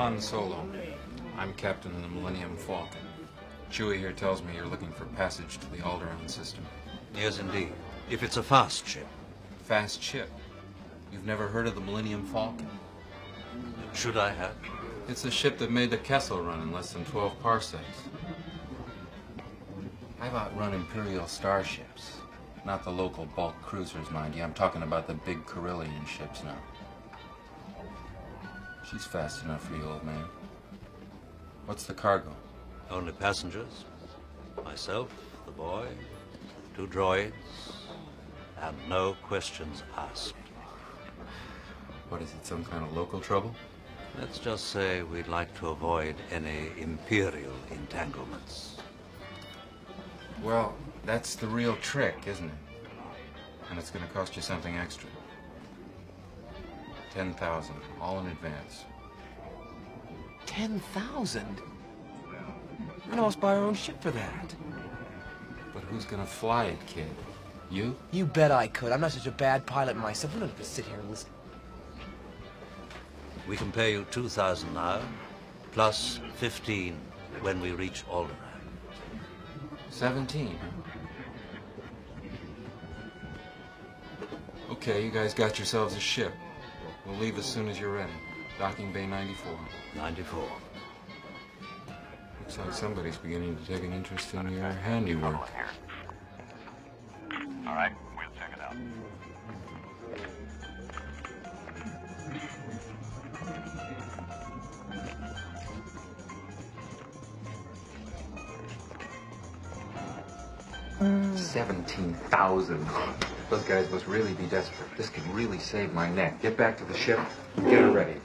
Han Solo. I'm captain of the Millennium Falcon. Chewie here tells me you're looking for passage to the Alderaan system. Yes, indeed. If it's a fast ship. Fast ship. You've never heard of the Millennium Falcon? Should I have? It's a ship that made the Kessel run in less than 12 parsecs. I've outrun Imperial starships. Not the local bulk cruisers, mind you. I'm talking about the big Corellian ships now. She's fast enough for you, old man. What's the cargo? Only passengers. Myself, the boy, two droids, and no questions asked. What is it, some kind of local trouble? Let's just say we'd like to avoid any Imperial entanglements. Well, that's the real trick, isn't it? And it's going to cost you something extra. 10,000, all in advance. 10,000? We can almost buy our own ship for that. But who's going to fly it, kid? You? You bet I could. I'm not such a bad pilot myself. We don't have to sit here and listen. We can pay you 2,000 now, plus 15 when we reach Alderaan. 17. Okay, you guys got yourselves a ship. We'll leave as soon as you're ready. Docking Bay 94. 94. Looks like somebody's beginning to take an interest in your handiwork. All right, we'll check it out. Seventeen thousand. Those guys must really be desperate. This could really save my neck. Get back to the ship. and Get her ready.